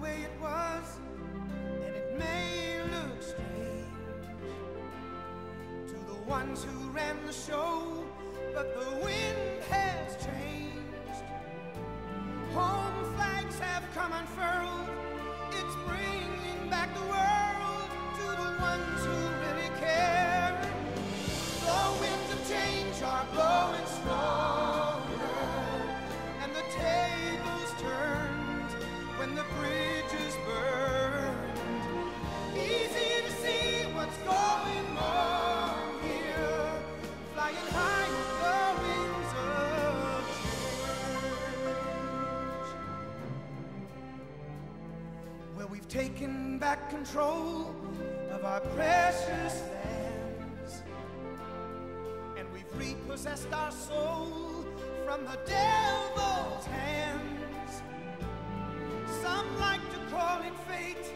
way it was, and it may look strange to the ones who ran the show, but the wind has Well, we've taken back control of our precious lands, and we've repossessed our soul from the devil's hands. Some like to call it fate.